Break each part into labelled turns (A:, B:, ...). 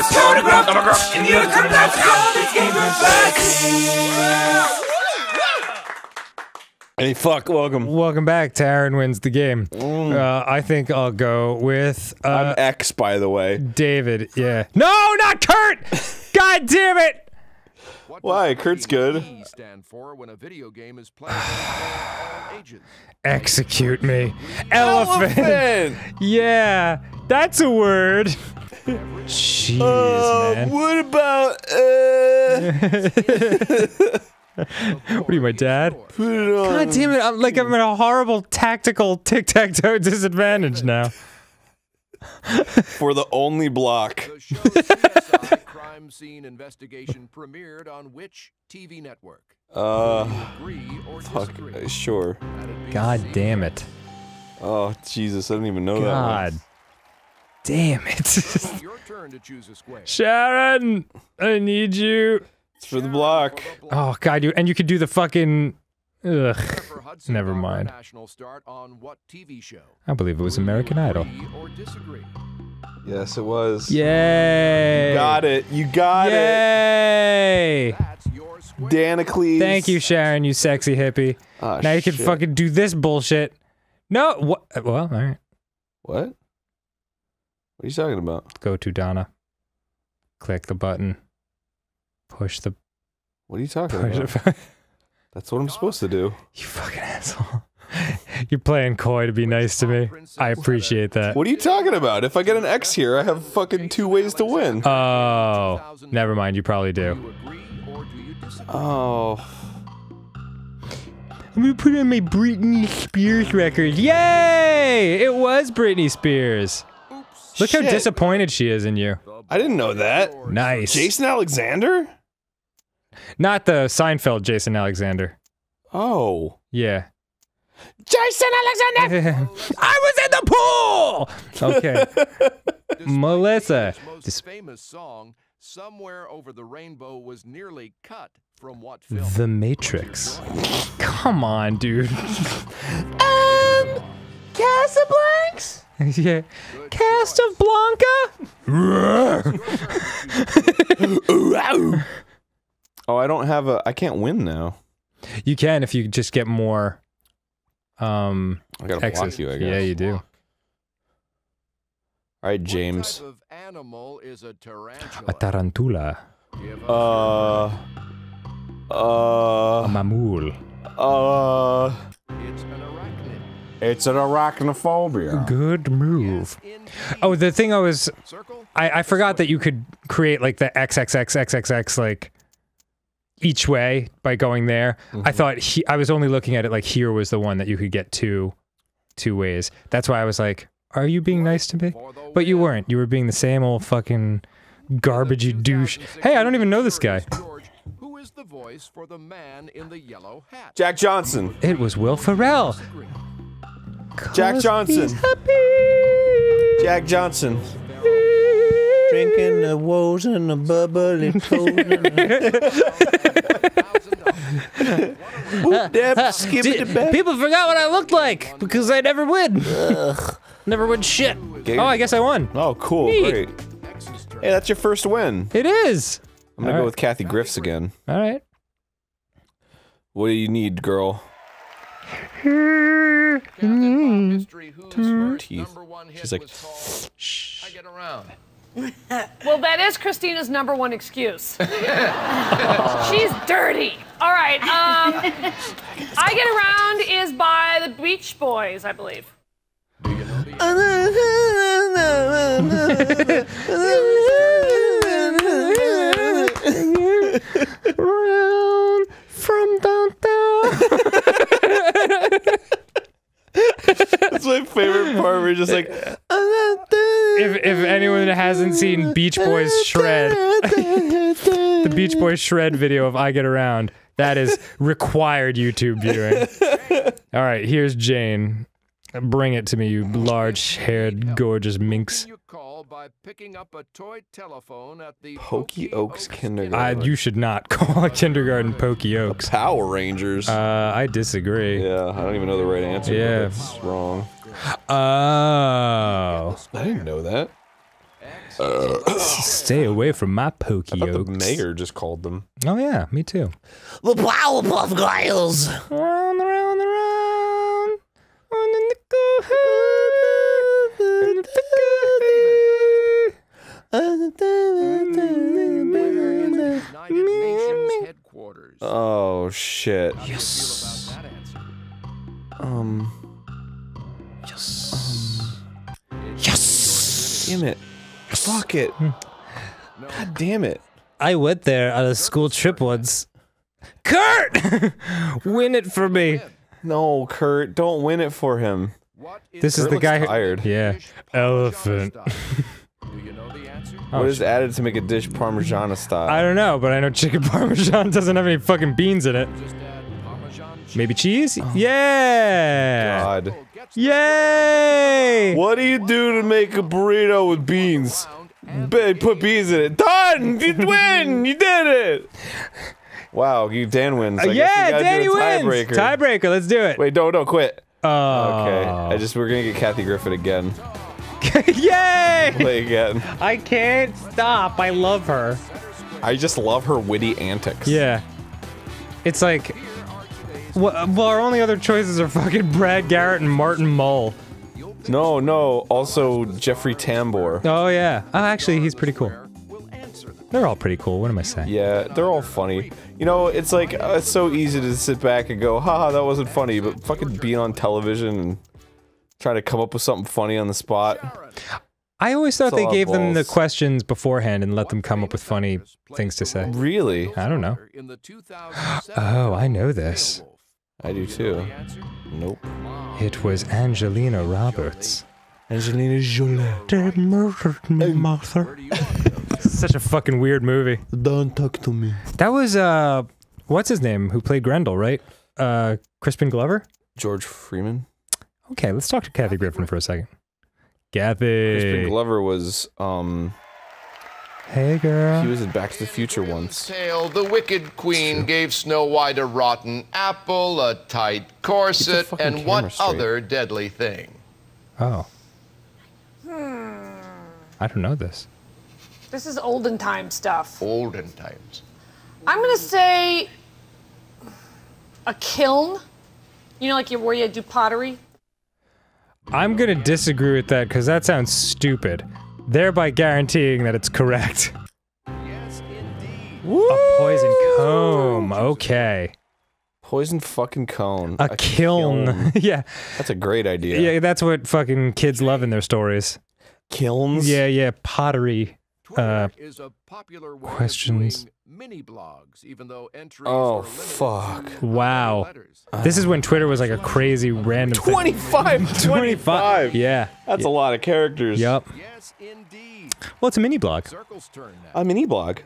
A: It's Tony Grubb, and you're coming out to call this game goodbye.
B: Hey, fuck, welcome.
C: Welcome back. Taryn wins the game. Uh, I think I'll go with uh,
B: I'm X, by the way.
C: David. Yeah. No, not Kurt. God damn it.
D: What
B: Why? Kurt's good.
D: Stand for when a video game is played for all ages.
C: Execute me, elephant.
B: Elephant!
C: Yeah, that's a word. Jeez,
B: Uh,
C: man.
B: what about, uh,
C: What are you, my dad?
B: put it on.
C: God damn it! I'm like I'm at a horrible tactical tic tac toe disadvantage now.
B: For the only block.
D: The show CSI Crime Scene Investigation premiered on which TV network?
B: Uh, fuck, uh, sure.
C: God damn it!
B: Oh, Jesus, I didn't even know that.
C: God, damn it!
D: Your turn to choose a square.
C: Sharon, I need you.
B: It's for the block.
C: Oh God, you and you could do the fucking. Ugh. Never mind.
D: National start on what TV show?
C: I believe it was American Idol.
D: Agree or disagree?
B: Yes, it was.
C: Yay!
B: You got it. You got it.
C: Yay!
D: That's.
B: Danacles.
C: Thank you, Sharon, you sexy hippie.
B: Ah,
C: now you can fucking do this bullshit. No, what? Well, all right.
B: What? What are you talking about?
C: Go to Donna. Click the button. Push the.
B: What are you talking about? That's what I'm supposed to do.
C: you fucking asshole. You're playing coy to be nice to me. I appreciate that.
B: What are you talking about? If I get an X here, I have fucking two ways to win.
C: Oh, never mind. You probably
D: Do
C: do.
D: you agree or do you disagree?
B: Oh.
C: I'm gonna put on my Britney Spears record. Yay! It was Britney Spears.
D: Oops.
C: Look how disappointed she is in you.
B: I didn't know that.
C: Nice.
B: Jason Alexander?
C: Not the Seinfeld Jason Alexander.
B: Oh.
C: Yeah.
B: Jason Alexander!
C: I was in the pool! Okay. Melissa.
D: being his most
C: Dis-
D: famous song, "Somewhere Over the Rainbow" was nearly cut from what film?
C: The Matrix. Come on, dude.
B: Um, Casablanca?
C: yeah.
D: Good
C: Casablanca?
B: Oh, I don't have a. I can't win now.
C: you can if you just get more um
B: I gotta block you, I guess.
C: Yeah, you do.
B: All right,
D: What
B: James.
D: type of animal is a tarantula?
C: A tarantula.
D: Give us
B: Uh.
C: A
B: Uh.
C: mamul.
B: Uh.
D: It's an arachnid.
B: It's an arachnophobia.
C: Good move. Oh, the thing I was, I, I forgot that you could create like the XXXXXX like each way by going there. I mm-hmm. thought he, I was only looking at it like here was the one that you could get two two ways. That's why I was like, "Are you being nice to me?" But you weren't. You were being the same old fucking garbagey douche. Hey, I don't even know this guy.
D: Who is the voice for the man in the yellow hat?
B: Jack Johnson.
C: It was Will Ferrell.
B: Jack Johnson.
C: he's happy.
B: Jack Johnson. Drinking the woes and the bubbly Deb, skip
C: people forgot what I looked like because I never win. Never win shit. Oh, I guess I won.
B: Oh, cool.
C: Neat.
B: Great. Hey, that's your first win.
C: It is.
B: I'm gonna
C: All
B: go
C: right.
B: with Kathy Griffin again.
C: All right.
B: What do you need, girl?
D: Captain Pop History, whose first
B: Teeth.
D: number one hit
B: She's like,
D: was called I Get Around.
E: Well, that is Christina's number one excuse. She's dirty. All right. Um, I Get Around is by the Beach Boys, I believe.
C: Around from downtown.
B: That's my favorite part. We're just like,
C: if if anyone hasn't seen Beach Boys Shred, the Beach Boys Shred video of I Get Around, that is required YouTube viewing. All right, here's Jane. Bring it to me, you large-haired, gorgeous minx.
D: Call by picking up a toy telephone at the
B: Pokey Oaks Kindergarten.
C: I, you should not call a kindergarten Pokey Oaks.
B: Power Rangers.
C: Uh, I disagree.
B: yeah, I don't even know the right answer.
C: Yeah.
B: Yeah, that's wrong.
C: Oh.
B: I didn't know that.
C: Stay away from my pokey
B: The
C: oaks.
B: mayor just called them.
C: Oh yeah, me too.
F: The Powerpuff Girls.
C: Round, around, around, on the nickel
D: Where is the United Nations headquarters?
B: Oh shit.
D: How do you feel about that answer?
B: Um. Damn it. Fuck it.
C: Hmm.
B: God damn it.
C: I went there on a school trip once. Kurt, win it for me.
B: No, Kurt, don't win it for him.
D: What is
C: This is the guy. Who,
B: tired.
C: yeah, elephant.
D: style? Do you know the answer?
C: Oh,
B: what is added to make a dish Parmigiana style?
C: I don't know, but I know chicken parmesan doesn't have any fucking beans in it.
D: Just add Parmesan cheese.
C: Maybe cheese? Yeah.
B: God.
C: Yay!
B: What do you do to make a burrito with beans? put beans in it. Done! You win! You did it! Wow, you Dan wins. I
C: Uh, yeah, Danny wins.
B: tiebreaker.
C: Tiebreaker. Let's do it.
B: Wait, don't, don't quit.
C: Oh.
B: Okay, I just we're gonna get Kathy Griffin again.
C: Yay!
B: Play again.
C: I can't stop. I love her.
B: I just love her witty antics.
C: Yeah. It's like. Well, our only other choices are fucking Brad Garrett and Martin Mull.
B: No, no. Also Jeffrey Tambor.
C: Oh yeah. Oh, actually, he's pretty cool.
D: will answer them.
C: They're all pretty cool. What am I saying?
B: Yeah, they're all funny. You know, it's like uh, it's so easy to sit back and go, haha, that wasn't funny, but fucking being on television and trying to come up with something funny on the spot.
C: I always thought they gave them the questions beforehand and let them come up with funny things to say.
B: Really?
C: I don't know.
D: In the 2007
C: Oh, I know this.
D: Beowulf.
B: I do
D: Do you know
B: too. Nope.
C: It was Angelina Roberts.
B: Angelina Jolie.
C: They murdered me, Martha.
D: Where do you want to go?
C: Such a fucking weird movie.
F: Don't talk to me.
C: That was uh, what's his name? Who played Grendel, right? Uh, Crispin Glover.
B: George Freeman.
C: Okay, let's talk to Kathy Griffin for a second. Kathy.
B: Crispin
C: Kathy.
B: Glover was um
C: Hey, girl.
B: he was in Back to the Future once.
G: tale, the wicked queen gave Snow White a rotten apple, a tight corset, and
B: camera
G: what
B: straight.
G: other deadly thing?
C: Oh. Hmm. I don't know this.
E: This is olden time stuff.
G: Olden times.
E: I'm gonna say a kiln. You know, like you, where you do pottery.
C: I'm gonna disagree with that because that sounds stupid, thereby guaranteeing that it's correct.
D: Yes, indeed.
C: A poison comb. Okay.
B: Poison fucking cone.
C: A, kiln. yeah.
B: That's a great idea.
C: Yeah, that's what fucking kids love in their stories.
B: Kilns.
C: Yeah, yeah, pottery.
D: Twitter
C: Uh,
D: is a popular way
C: questions.
D: mini blogs, even though entries
B: Oh,
D: are
B: fuck.
C: Wow. This is when Twitter was like a crazy random thing.
B: 25. 25.
C: Yeah.
B: That's a lot of characters.
C: Yep.
D: Yes, indeed.
C: Well, it's a mini blog.
D: Circle's turn.
B: A mini blog.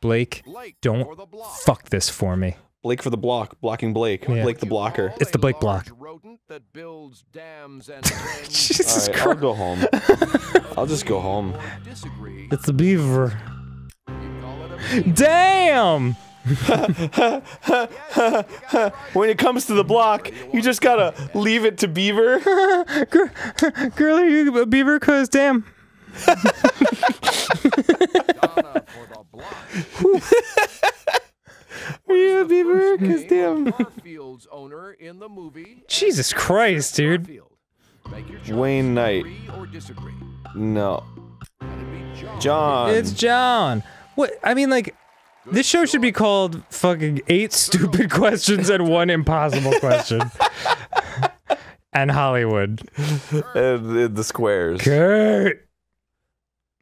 C: Blake,
D: Blake
C: don't
D: for the block.
C: fuck this for me.
B: Blake for the block. Blocking Blake.
C: Yeah.
B: Blake the blocker.
C: It's the Blake block.
D: A large rodent that builds dams and dens.
C: Jesus
B: All right, I'll go home. I'll just go home.
C: It's the beaver.
D: You call it a
C: Damn!
B: When it comes to the block, you just gotta leave it to Beaver.
C: Girl, are you a beaver? Cause damn.
D: Donna for the block.
B: Are you a Beaver? Cause damn.
D: Garfield's owner in the movie.
C: Jesus Christ, dude.
D: Garfield. Make your choice.
B: Wayne Knight.
D: Agree or disagree?
B: No.
D: John.
B: John.
C: It's John. What? I mean, like, this show should be called fucking eight stupid questions and one impossible question. and Hollywood.
B: And, and the squares.
C: Kurt.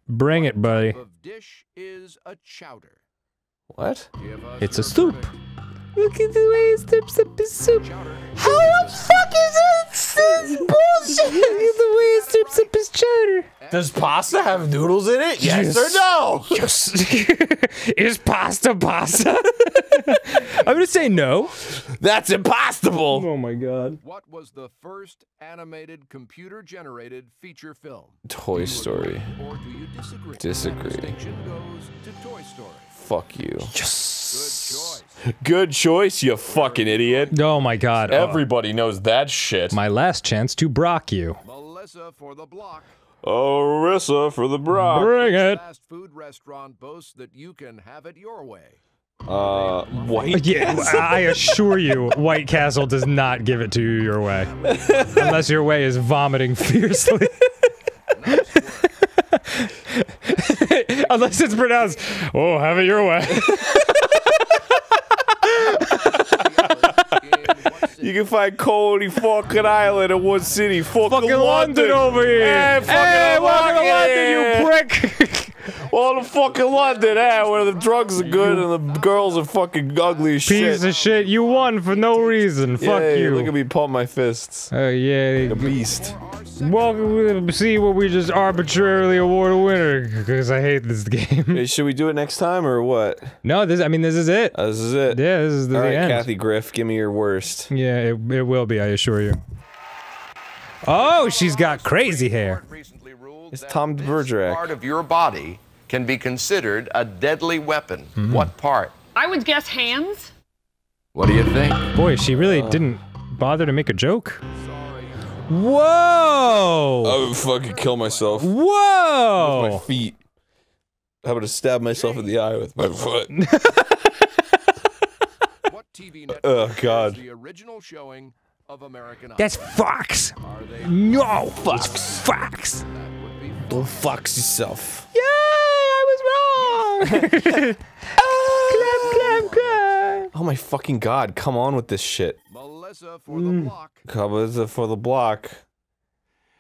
C: Bring it, buddy.
D: Dish is a chowder.
B: What?
C: It's a soup. Look at the way he steps up his soup. How the fuck is it? This bullshit. Look at the way he steps up his chowder.
F: Does pasta have noodles in it? Yes, or no?
C: Yes. is pasta pasta? I'm gonna say no.
F: That's impossible.
C: Oh my god.
D: What was the first animated computer-generated feature film?
B: Toy Story.
D: Or do you disagree?
B: Disagree.
D: Goes to Toy Story.
B: Fuck you.
D: Good choice.
B: Good choice, you fucking idiot.
C: Oh my god. Oh,
B: Everybody knows that shit.
C: my last chance to brock you.
D: Melissa for the block.
B: Orissa for the Brock.
C: Bring it.
D: Fast food restaurant boasts that you can have it your way.
B: Uh, White
C: Yeah,
B: Castle.
C: I assure you, White Castle does not give it to you your way. Unless your way is vomiting fiercely. Unless it's pronounced, oh, have it your way.
B: You can find Coney fucking Island in one city. Fucking,
C: Fucking London
B: London
C: over here.
B: Hey, fucking
C: Hey,
B: yeah.
C: London, you prick.
B: All the fucking London, eh? Where the drugs are good and the girls are fucking ugly as shit.
C: Piece of shit. You won for no reason. Fuck
B: Yay,
C: you.
B: Look at me pump my fists.
C: Oh, yeah.
B: A beast.
C: Welcome to see what we just arbitrarily award a winner because I hate this game.
B: Hey, should we do it next time or what?
C: no, this. I mean, this is it.
B: Uh, this is it.
C: Yeah, this is the,
B: All
C: the end.
B: Kathy Griff, give me your worst.
C: Yeah, it, it will be. I assure you. Oh, she's got crazy hair.
G: Recently
B: It's Tom
G: this
B: Bergerac.
G: Part of your body can be considered a deadly weapon.
C: Mm-hmm.
G: What part?
E: I would guess hands.
G: What do you think?
C: Boy, she really didn't bother to make a joke. Whoa!
B: I would fucking kill myself. Whoa! with My feet. How about to stab myself in the eye with my foot?
D: What TV network
B: Oh, God.
D: the original showing of American Idol?
C: That's Fox. No, Fox. Fox.
D: that would be
B: Go fox yourself.
C: Yay! I was wrong. Oh! clap, clap, clap.
B: Oh my fucking god, come on with this shit.
D: Melissa uh, for the mm. block.
B: Covers uh, for the block.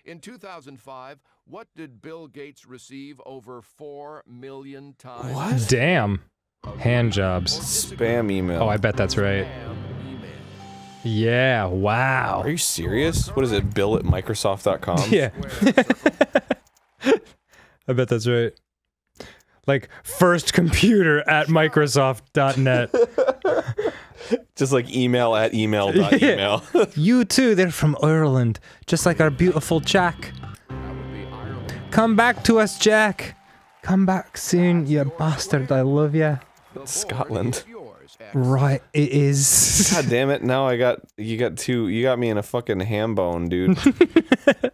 D: In 2005, what did Bill Gates receive over 4 million times?
B: What?
C: Damn. Hand jobs.
B: Spam email.
C: Oh, I bet that's right. Yeah. Wow.
B: Are you serious? What is it? Bill at Microsoft.com?
C: Yeah. I bet that's right. Like first computer at Microsoft.net.
B: Just like email at email dot
C: Yeah.
B: email.
C: You too, they're from Ireland, just like our beautiful Jack.
D: That would be Ireland.
C: Come back to us, Jack. Come back soon, you bastard. I love you.
B: Scotland.
D: is yours, X.
C: Right, it is.
B: God damn it! Now I got you got two. You got me in a fucking ham bone, dude. All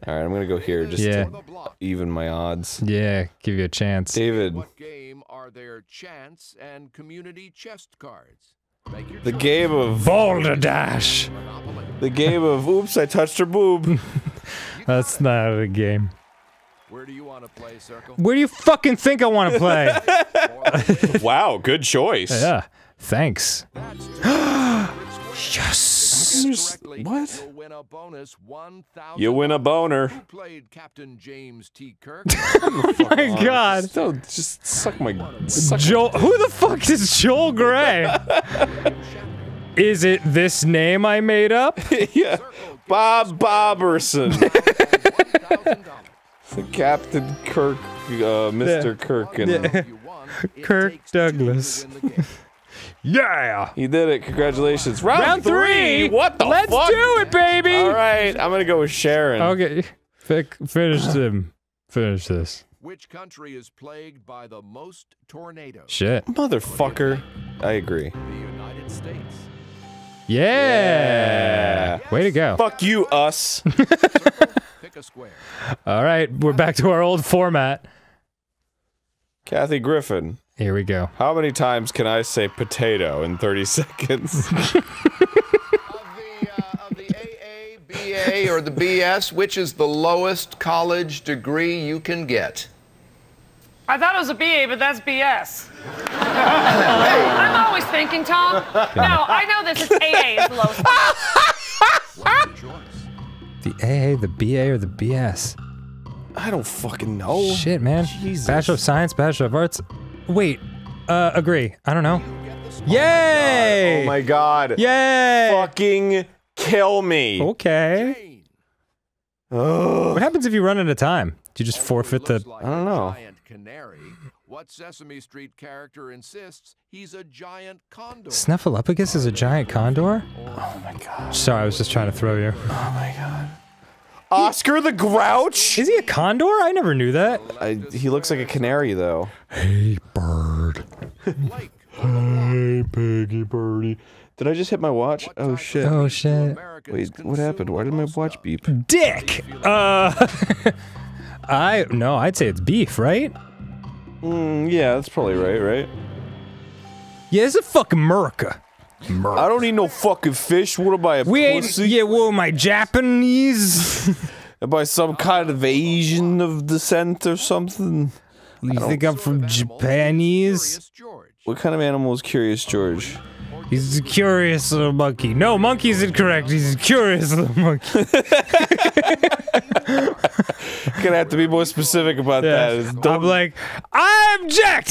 B: right, I'm gonna go here just
C: Yeah.
D: For the block.
B: to even my odds.
C: yeah, give you a chance.
B: David,
D: What game are there chance and community chest cards? Make your
B: the game of
C: Balderdash.
D: Monopoly.
B: the game of oops, I touched her boob.
C: That's not a game.
D: Where do you want to play, Circle?
C: Where do you fucking think I want to play?
B: wow, good choice.
C: yeah, thanks.
B: Yes. What?
D: You'll win a bonus 1,000.
B: You win a boner.
D: Who played Captain James T. Kirk?
C: My God.
B: Don't just suck my. Suck
C: Joel, who the fuck is Joel Grey? is it this name I made up?
B: yeah, Bob Boberson, the Captain Kirk, uh, Mr. Kirk, and
D: If you won, it
C: Kirk
D: takes two to
C: Douglas.
D: Win the game.
C: Yeah.
B: he did it. Congratulations. Round,
C: Round three.
B: What the fuck?
C: Let's
B: fuck?
C: do it, baby.
B: All right, I'm gonna go with Sharon.
C: Okay, Fic- finish him. Finish this.
D: Which country is plagued by the most tornadoes?
C: Shit.
B: Motherfucker. I agree.
D: The United States.
C: Yeah. Way to go.
B: Fuck you, us.
D: Pick a square.
C: All right, we're back to our old format.
B: Kathy Griffin.
C: Here we go.
B: How many times can I say potato in 30 seconds?
G: Of the, uh, the BA, or the BS, which is the lowest college degree you can get?
E: I thought it was a BA, but that's BS. I'm always thinking, Tom. No, I know this. It's AA is the lowest.
D: What's your choice?
C: The AA, the BA, or the BS?
B: I don't fucking know.
C: Shit, man.
B: Jesus.
C: Bachelor of Science, Bachelor of Arts. Wait. Uh, agree. I don't know. Yay!
B: Oh my god.
C: Yay!
B: Fucking kill me.
C: Okay.
D: Jane.
B: Ugh.
C: What happens if you run out of time? Do you just forfeit the?
D: Like
B: I don't know.
D: Giant canary. What Sesame Street character insists he's a giant condor?
C: Snuffleupagus is a giant condor?
B: Oh my god.
C: Sorry, I was just trying to throw you.
B: Oh my god. Oscar the Grouch?
C: Is he a condor? I never knew that.
B: I, he looks like a canary though.
C: Hey, bird.
B: Hey, Piggy Birdie. Did I just hit my watch? Oh shit.
C: Oh, shit.
B: Wait, what happened? Why did my watch beep?
C: Dick. Uh. I no, I'd say it's beef, right?
B: Mm, yeah, that's probably right, right?
C: Yeah, it's a fucking America.
B: I don't eat no fucking fish. What am I, a
C: We ain't.
B: pussy?
C: Yeah, well, my Japanese.
B: Am I some kind of Asian of descent or something?
C: you think I'm from Japanese?
D: George.
B: What kind of animal is Curious George?
C: He's a curious little monkey. No, monkey's incorrect. He's a curious little monkey.
B: Gonna have to be more specific about that.
C: I'm
B: Don't,
C: like, I object.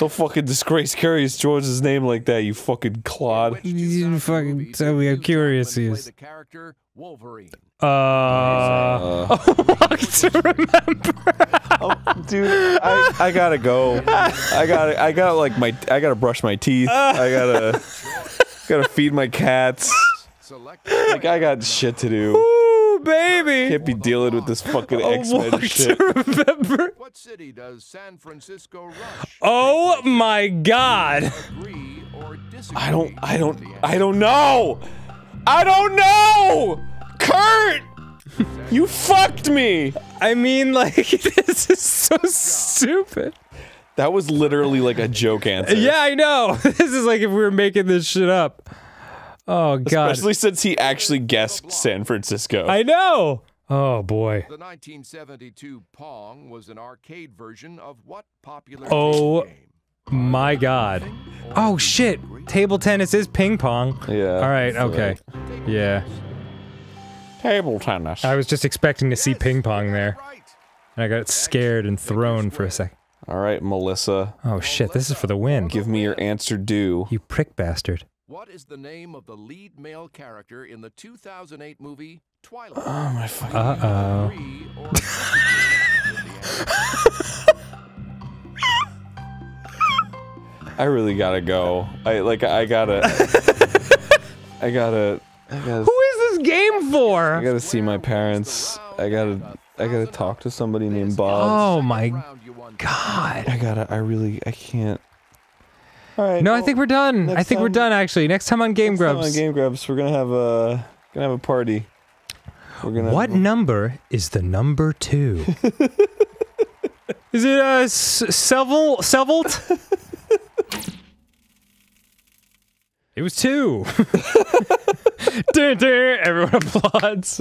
B: Don't fucking disgrace Curious George's name like that, you fucking clod.
D: Which
C: You
D: 2000
C: fucking tell me
D: did
C: how curious
D: Jackman
C: he is.
D: The character Wolverine.
C: Uh, walk to remember.
B: Dude, I, I gotta go. I gotta I gotta like my I gotta brush my teeth. I gotta gotta feed my cats. Like I got shit to do.
C: Ooh, baby.
B: Can't be dealing with this fucking
C: A
B: X
C: walk
B: Men
C: to
B: shit.
C: remember.
D: what city does San Francisco Rush
C: Oh my God.
D: agree or disagree?
B: I don't I don't I don't know. I don't know. Kurt, you fucked me.
C: I mean, like, this is so stupid.
B: That was literally like a joke answer.
C: Yeah, I know. This is like if we were making this shit up. Oh God.
B: Especially since he actually guessed San Francisco.
C: I know. Oh boy.
D: The 1972 Pong was an arcade version of what popular
C: Oh.
D: game?
C: My God. Oh shit. Table tennis is ping pong.
B: yeah.
C: All right.
B: so
C: Okay. Yeah.
B: Table tennis.
C: I was just expecting to see ping pong there.
D: Right.
C: And I got scared and thrown for a sec.
B: All right, Melissa,
C: Oh shit. This is for the win.
B: give me your answer due.
C: You prick bastard.
D: What is the name of the lead male character in the 2008 movie Twilight?
B: Oh my fucking.
C: Uh oh.
D: Agree or disagree with the answer?
B: I really gotta go. I like. I gotta. I gotta. I gotta.
C: Who is this game for?
B: I gotta see my parents. I gotta. I gotta talk to somebody named Bob.
C: Oh my
D: Round you won.
C: God.
B: I gotta. I really. I can't. All right.
C: No, I think we're done. I think we're done actually. Next time on Game
B: next time On Game Grumps, we're gonna have a. Gonna have a party. We're gonna.
C: What number is the number two? is it uh S- Sevel Sevelt? it was two. Dun, dun, Everyone applauds.